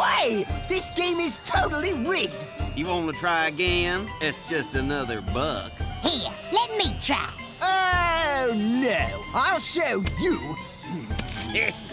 way! This game is totally rigged! You want to try again? It's just another buck. Here, let me try. Oh, no! I'll show you!